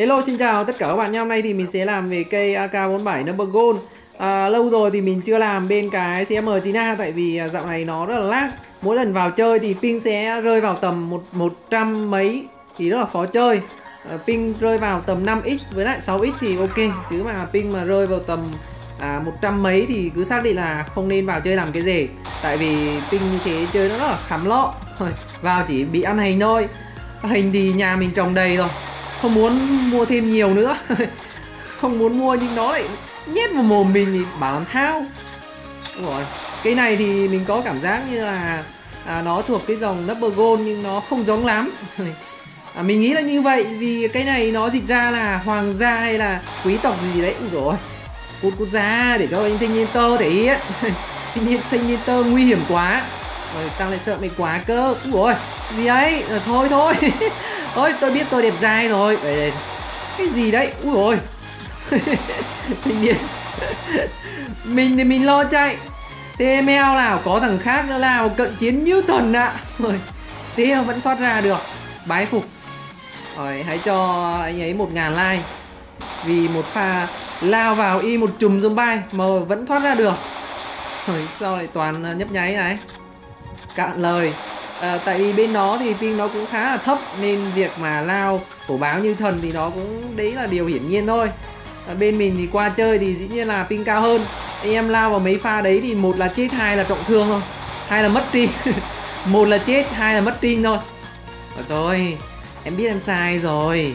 Hello xin chào tất cả các bạn nhé Hôm nay thì mình sẽ làm về cây AK47 Number Gold. À, Lâu rồi thì mình chưa làm bên cái CM9A Tại vì à, dạo này nó rất là lag. Mỗi lần vào chơi thì ping sẽ rơi vào tầm một, 100 mấy Thì rất là khó chơi. À, Ping rơi vào tầm 5x với lại 6x thì ok Chứ mà ping mà rơi vào tầm à, 100 mấy thì cứ xác định là không nên vào chơi làm cái gì. Tại vì ping như thế chơi nó rất là khám lọ. Vào chỉ bị ăn hình thôi. Hình thì nhà mình trồng đầy rồi không muốn mua thêm nhiều nữa. Không muốn mua nhưng nó lại nhét vào mồm mình thì bảo làm thao. Rồi. Cái này thì mình có cảm giác như là à, nó thuộc cái dòng double gold nhưng nó không giống lắm. À, mình nghĩ là như vậy vì cái này nó dịch ra là hoàng gia hay là quý tộc gì đấy. Rồi cút cút ra để cho anh thanh niên tơ thể hiện thanh niên thanh niên tơ nguy hiểm quá. Rồi tăng lại sợ mày quá cơ. Rồi gì ấy? À, thôi thôi ôi tôi biết tôi đẹp dai rồi. Đây, đây. cái gì đấy? Ui ôi. Thanh niên mình thì mình lo chạy. Thế mèo nào có thằng khác nữa nào cận chiến như thần ạ rồi thế vẫn thoát ra được. Bái phục. Rồi hãy cho anh ấy một ngàn like. Vì một pha lao vào y một chùm zombie mà vẫn thoát ra được. Rồi sau lại toàn nhấp nháy này. Cạn lời à, tại vì bên nó thì ping nó cũng khá là thấp nên việc mà lao cổ báo như thần thì nó cũng đấy là điều hiển nhiên thôi. À, bên mình thì qua chơi thì dĩ nhiên là ping cao hơn. Anh em lao vào mấy pha đấy thì một là chết hai là trọng thương thôi. Hai là mất tin một là chết hai là mất tin thôi. Và thôi em biết em sai rồi.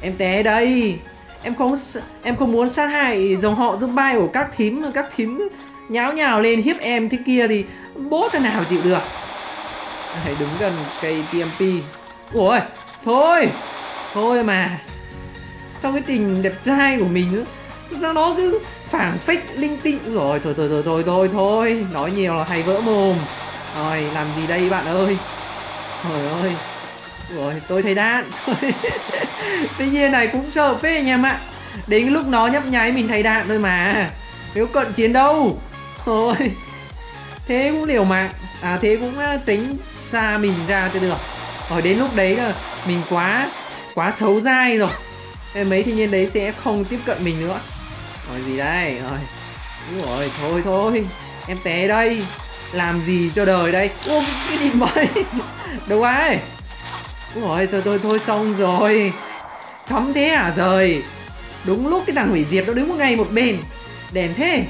Em té đây. Em không em không muốn sát hại dòng họ zombie của các thím các thím nháo nhào lên hiếp em thế kia thì bố thế nào chịu được? Hãy đứng gần cây TMP Ủa, thôi Thôi mà. Sao cái trình đẹp trai của mình Sao nó cứ phản phích, linh tinh? Rồi, thôi thôi thôi thôi thôi thôi, Nói nhiều là hay vỡ mồm. Rồi, làm gì đây bạn ơi? Trời ơi. Rồi, tôi thấy đạn Tuy nhiên này cũng sợ phê anh em ạ. Đến lúc nó nhấp nháy mình thấy đạn thôi mà. Nếu cận chiến đâu? Thôi. Thế cũng liều mạng. À thế cũng à, tính xa mình ra cho được. Rồi đến lúc đấy là mình quá quá xấu dai rồi. Nên mấy thiên nhiên đấy sẽ không tiếp cận mình nữa. Rồi gì đây rồi Đúng rồi, thôi thôi. Em té đây. Làm gì cho đời đây? Ôm cái gì vậy đâu ai? Đúng rồi, thôi thôi thôi, xong rồi. Thấm thế à rồi đúng lúc cái thằng hủy diệt nó đứng một ngay một bên. Đèn thế.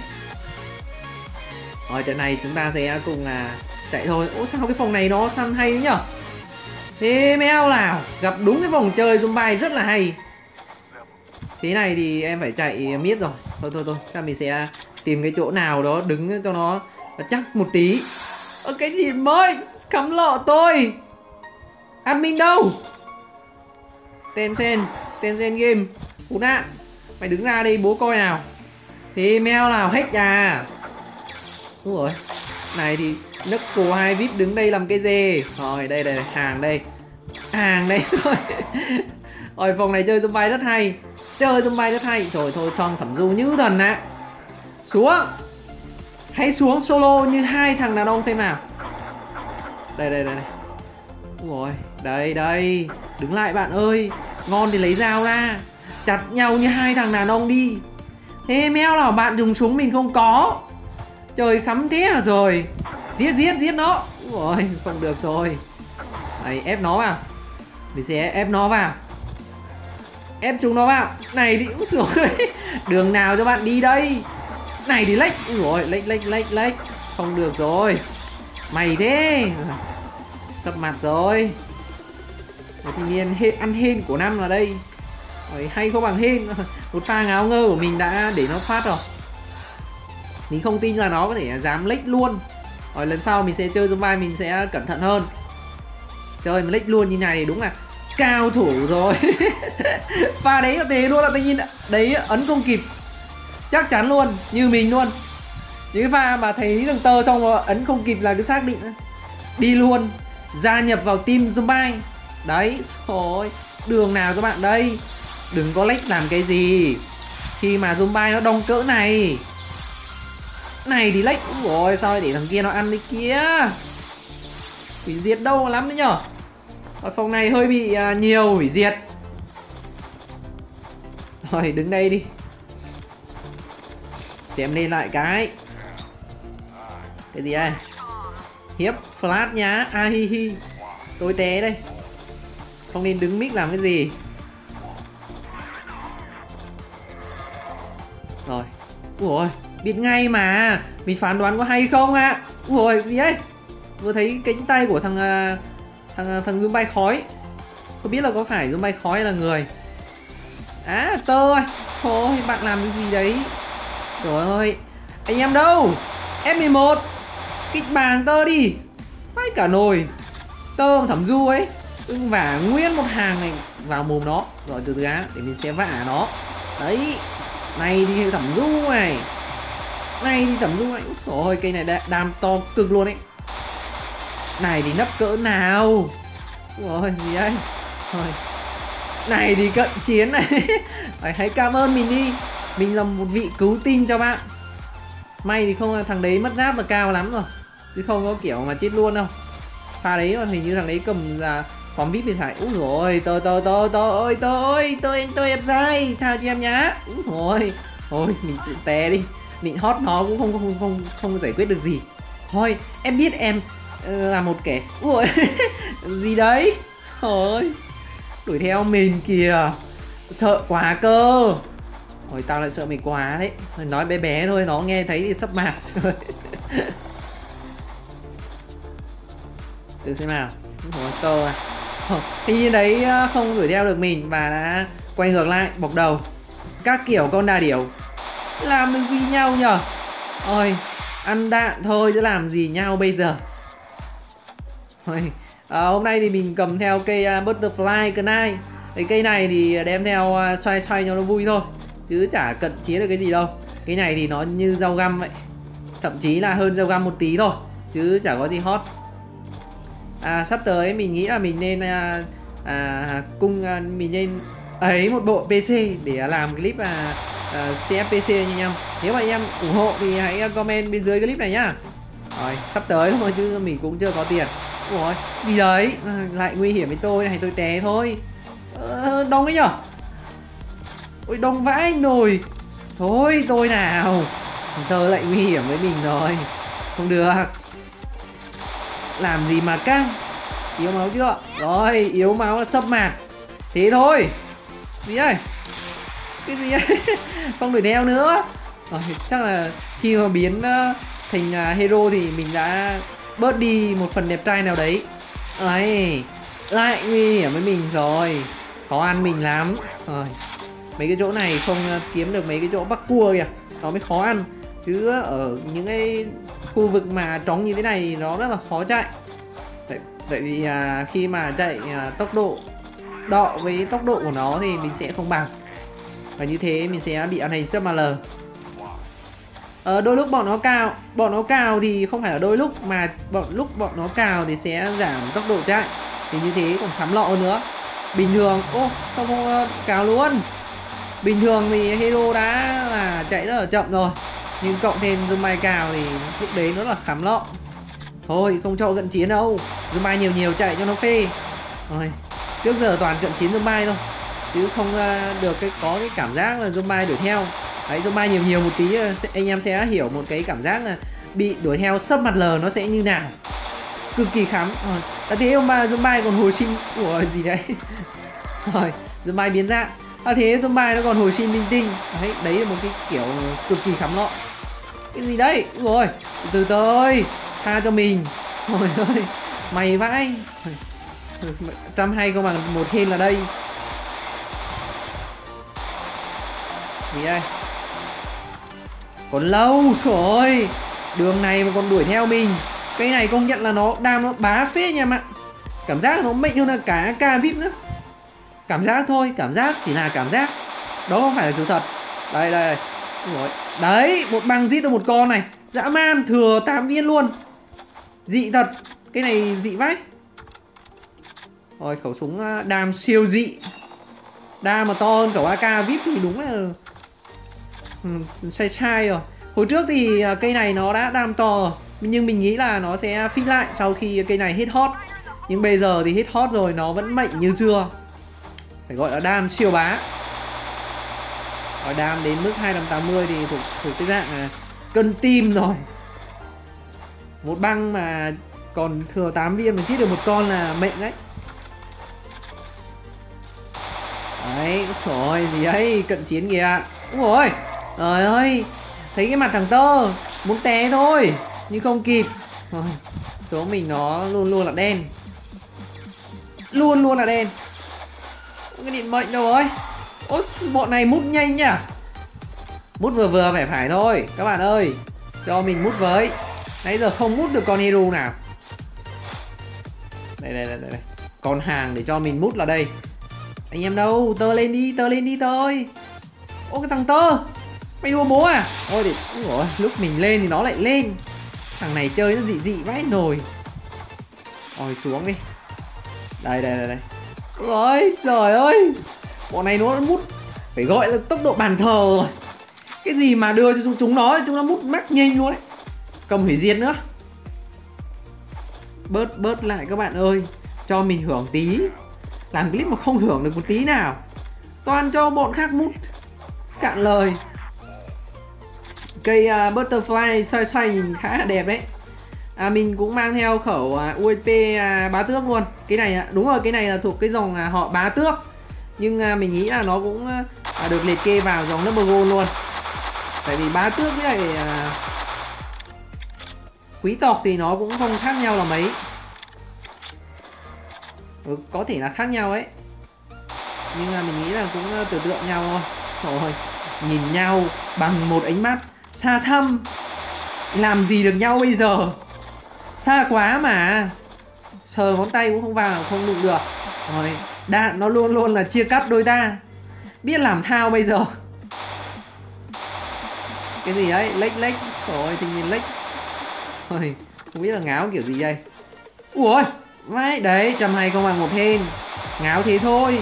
Rồi trận này chúng ta sẽ cùng là chạy thôi. Ô sao cái phòng này nó săn hay đấy nhở? Thế meo nào, gặp đúng cái vòng chơi zombie rất là hay. Thế này thì em phải chạy miết rồi. Thôi thôi thôi, chắc mình sẽ tìm cái chỗ nào đó đứng cho nó chắc một tí. Ơ, cái gì mới? Cắm lọ tôi. Admin đâu? Tencent Tencent game. Cú nạn mày đứng ra đi, bố coi nào. Thế meo nào hết à? Đúng rồi. Này thì Knuckle hai vip đứng đây làm cái gì? Rồi, đây đây hàng đây. Hàng đây, rồi. Rồi vòng này chơi zombie rất hay. Chơi zombie rất hay. Rồi, thôi, xong, thẩm du như thần ạ Xuống. Hãy xuống solo như hai thằng đàn ông xem nào. Đây đây đây đây. Rồi đây đây. Đứng lại, bạn ơi. Ngon thì lấy dao ra. Chặt nhau như hai thằng đàn ông đi. Thế mèo là bạn dùng súng mình không có? Trời khắm thế à rồi. Giết giết giết nó. Rồi không được rồi. Này ép nó vào. Mình sẽ ép nó vào. Ép chúng nó vào. Này thì rồi Đường nào cho bạn đi đây? Này thì lách Rồi lách lách lách lách Không được rồi. Mày thế. Sập mặt rồi. Rồi niên nhiên ăn hên của năm là đây. Rồi, hay không bằng hên. Một pha ngáo ngơ của mình đã để nó phát rồi. Mình không tin là nó có thể dám lách luôn rồi, lần sau mình sẽ chơi zombie, mình sẽ cẩn thận hơn. Chơi mà lích luôn như này đúng là cao thủ rồi. Pha đấy là thế luôn là tự nhiên đấy ấn không kịp. Chắc chắn luôn, như mình luôn. Những cái pha mà thấy đường tơ xong rồi, ấn không kịp là cứ xác định đi luôn, gia nhập vào team zombie. Đấy thôi đường nào các bạn đây? Đừng có lách làm cái gì. Khi mà zombie nó đông cỡ này này thì lách rồi sao để thằng kia nó ăn đi kia? Hủy diệt đâu lắm đấy nhở? Ở phòng này hơi bị uh, nhiều hủy diệt. Rồi đứng đây đi. Chém lên lại cái. Cái gì đây? Hiếp flash nhá. A hi hi. Tôi té đây. Không nên đứng mic làm cái gì. Rồi. Ui biết ngay mà Mình phán đoán có hay không ạ? À? Ui gì ấy? Vừa thấy cánh tay của thằng thằng Thằng à, bay khói. Không biết là có phải bay khói là người. À tơ ơi. Thôi bạn làm cái gì đấy? Trời ơi. Anh em đâu? F11 Kích bàn tơ đi. Vãi cả nồi. Tơ thẩm du ấy. Ưng vả nguyên một hàng này. Vào mồm nó. Rồi từ từ á để mình sẽ vả nó. Đấy. Này thì thẩm du này này thì thẩm du này rồi cây này đam to cực luôn ấy. Này thì nấp cỡ nào? Rồi gì đây? Rồi này thì cận chiến này. Phải, hãy cảm ơn mình đi. Mình là một vị cứu tinh cho bạn. May thì không, thằng đấy mất giáp là cao lắm rồi. Chứ không có kiểu mà chết luôn đâu. Pha đấy mà hình như thằng đấy cầm là phóng vip điện thoại. Úi rồi tôi tôi tôi tôi ơi tôi tôi tôi, em dai tha cho em nhá. Úi rồi thôi mình tự té đi nịnh hot nó cũng không không không không giải quyết được gì. Thôi, em biết em ờ, là một kẻ ui gì đấy? Thôi đuổi theo mình kìa. Sợ quá cơ. Ôi, tao lại sợ mày quá đấy. Nói bé bé thôi, nó nghe thấy thì sắp mạc rồi. Từ xem nào. Ủa cơ à. Thì như đấy ờ, không đuổi theo được mình Và đã quay ngược lại bọc đầu. Các kiểu con đà điểu. Làm được gì nhau nhở? Ôi Ăn đạn thôi chứ làm gì nhau bây giờ? Ôi à, Hôm nay thì mình cầm theo cây uh, Butterfly Knife cái cây này thì đem theo uh, xoay xoay cho nó vui thôi chứ chả cận chiến được cái gì đâu. Cái này thì nó như rau găm vậy thậm chí là hơn rau găm một tí thôi chứ chả có gì hot. À, sắp tới mình nghĩ là mình nên à, à, cung à, mình nên ấy một bộ PC để làm clip à, à, CFPC nha anh em nếu mà anh em ủng hộ thì hãy comment bên dưới clip này nhá. Rồi sắp tới thôi chứ mình cũng chưa có tiền. Ủa gì đấy? Ờ, lại nguy hiểm với tôi này tôi té thôi. Ờ, đông ấy nhở? Ôi đông vãi nồi. Thôi tôi nào. Tớ lại nguy hiểm với mình rồi. Không được. Làm gì mà căng? Yếu máu chưa? Rồi yếu máu là sấp mạt thế thôi. Gì đây? Cái gì ấy không đuổi theo nữa. Ờ, rồi, chắc là khi mà biến ờ, thành à, hero thì mình đã bớt đi một phần đẹp trai nào đấy. Ấy lại nguy hiểm với mình rồi. Khó ăn mình lắm. Rồi mấy cái chỗ này không ờ, kiếm được mấy cái chỗ bắc cua kìa. Nó mới khó ăn. Chứ ở những cái khu vực mà trống như thế này nó rất là khó chạy. Tại, tại vì à, khi mà chạy à, tốc độ đọ với tốc độ của nó thì mình sẽ không bằng và như thế mình sẽ bị ăn hành mà lờ. Ờ, đôi lúc bọn nó cao bọn nó cao thì không phải là đôi lúc mà bọn lúc bọn nó cao thì sẽ giảm tốc độ chạy. Thì như thế còn khám lọ nữa. Bình thường ô sao không ờ, cao luôn? Bình thường thì hero đã là chạy rất là chậm rồi. Nhưng cộng thêm Zumbai cao thì lúc đấy nó là khám lọ. Thôi không cho cận chiến đâu. Zumbai nhiều nhiều chạy cho nó phê. Rồi trước giờ toàn cận chiến Zumbai thôi chứ không uh, được cái có cái cảm giác là zoom đuổi theo. Đấy zoom nhiều nhiều một tí ờ, anh em sẽ hiểu một cái cảm giác là bị đuổi theo sấp mặt lờ nó sẽ như nào. Cực kỳ khám. Rồi à, thế ông ba zoom còn hồi sinh. Của gì đấy? Rồi zoom biến dạng. À thế zombie nó còn hồi sinh linh tinh. Đấy đấy là một cái kiểu cực kỳ khắm lọ cái gì đấy? Rồi từ từ ơi tha cho mình. Rồi ơi mày vãi. Trăm hai không bằng một hên là đây. Gì đây. Còn lâu, trời ơi. Đường này mà còn đuổi theo mình. Cái này công nhận là nó đam nó bá phết nha em ạ. Cảm giác nó mạnh hơn là cả AK vip nữa. Cảm giác thôi, cảm giác, chỉ là cảm giác. Đó không phải là sự thật. Đây đây đây. Đấy, một băng giết được một con này. Dã man thừa 8 viên luôn. Dị thật. Cái này dị vãi. Rồi khẩu súng à, đam siêu dị. Đam mà to hơn khẩu AK vip thì đúng là Ừ, sai sai rồi. Hồi trước thì à, cây này nó đã đam to rồi nhưng mình nghĩ là nó sẽ fit lại sau khi cây này hit hot. Nhưng bây giờ thì hit hot rồi nó vẫn mạnh như xưa. Phải gọi là đam siêu bá. Hỏi đam đến mức 280 thì thuộc thuộc cái dạng là cân tim rồi. Một băng mà còn thừa 8 viên mà giết được một con là mệnh đấy. Đấy, trời gì ấy, cận chiến kìa. Ôi! Trời ơi Thấy cái mặt thằng tơ Muốn té thôi Nhưng không kịp. Rồi, Số mình nó luôn luôn là đen. Luôn luôn là đen. Cái điện mệnh đâu rồi Ôi, bọn này mút nhanh nhỉ? Mút vừa vừa phải phải thôi Các bạn ơi. Cho mình mút với. Nãy giờ không mút được con hero nào. Đây đây đây đây. Con hàng để cho mình mút là đây. Anh em đâu? Tơ lên đi Tơ lên đi tơ ơi. Ô cái thằng tơ. Mày đùa bố à? Ôi để Ủa, lúc mình lên thì nó lại lên. Thằng này chơi nó dị dị vãi nồi. Ôi xuống đi. Đây đây đây đây. Ôi trời ơi. Bọn này nó mút Phải gọi là tốc độ bàn thờ rồi. Cái gì mà đưa cho chúng, chúng nó Chúng nó mút mắc nhanh luôn đấy Cầm hủy diệt nữa. Bớt bớt lại các bạn ơi. Cho mình hưởng tí. Làm clip mà không hưởng được một tí nào. Toàn cho bọn khác mút. Cạn lời. Cây uh, butterfly xoay xoay nhìn khá là đẹp đấy. À, Mình cũng mang theo khẩu à, uh, USP uh, à, bá tước luôn. Cái này uh, đúng rồi cái này là thuộc cái dòng uh, họ bá tước. Nhưng uh, mình nghĩ là nó cũng uh, được liệt kê vào dòng number gold luôn. Tại vì bá tước với lại uh, quý tộc thì nó cũng không khác nhau là mấy. Ừ, Có thể là khác nhau ấy. Nhưng mà mình nghĩ là cũng tưởng tượng nhau thôi. Rồi nhìn nhau bằng một ánh mắt xa xăm làm gì được nhau bây giờ? Xa quá mà. Sờ ngón tay cũng không vào, không đụng được. Rồi, đạn nó luôn luôn là chia cắt đôi ta. Biết làm thao bây giờ. Cái gì đấy lếch lếch. Trời ơi thì nhìn lếch. Rồi không biết là ngáo kiểu gì đây. Ui vãi, đấy, trăm hai không bằng một hên. Ngáo thế thôi.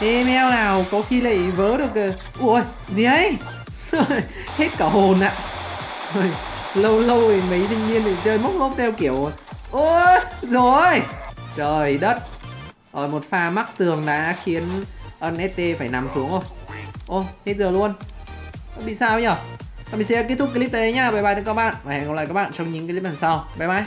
Thế meo nào có khi lại vớ được ờ, ui gì ấy? hết cả hồn ạ. Lâu lâu thì mấy thanh niên thì chơi mốc mốc theo kiểu, ôi, rồi. Trời đất. Rồi một pha mắc tường đã khiến nst st phải nằm xuống rồi. Ô, hết giờ luôn. Bị sao nhở? Mình sẽ kết thúc clip đây nhá. Bye bye tất cả các bạn. Và hẹn gặp lại các bạn trong những clip lần sau. Bye bye.